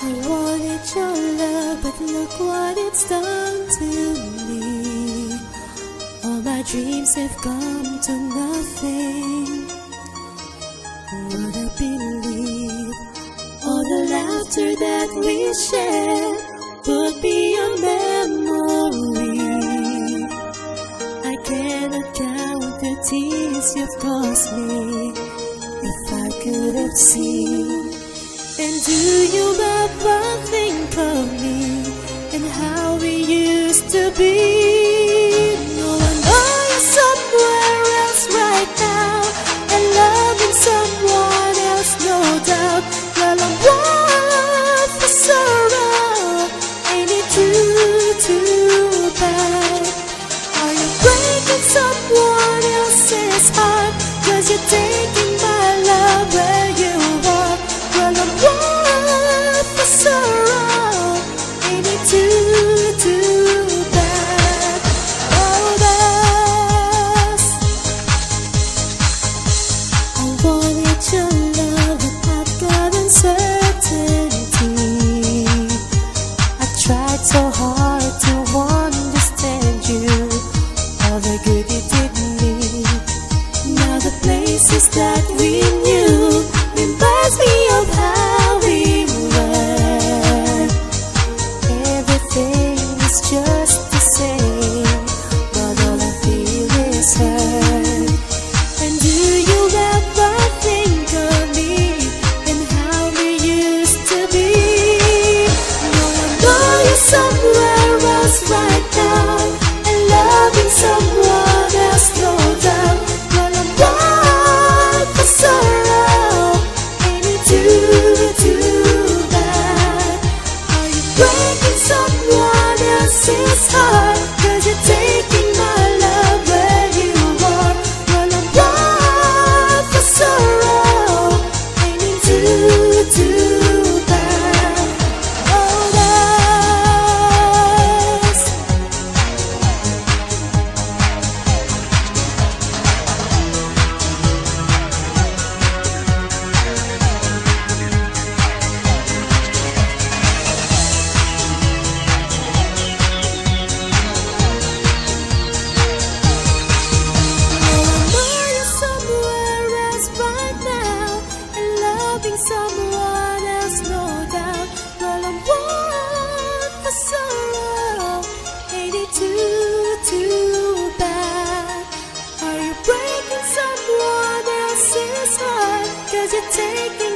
I wanted your love, but look what it's done to me. All my dreams have come to nothing. Would I believe all the laughter that we shared would be a memory? I cannot count the tears you've caused me. If I could have seen, and do you ever think of me and how we used to be? so hard to understand you. All the good you did me. Now the places that we knew Reminds me of how we were. Everything is just you take me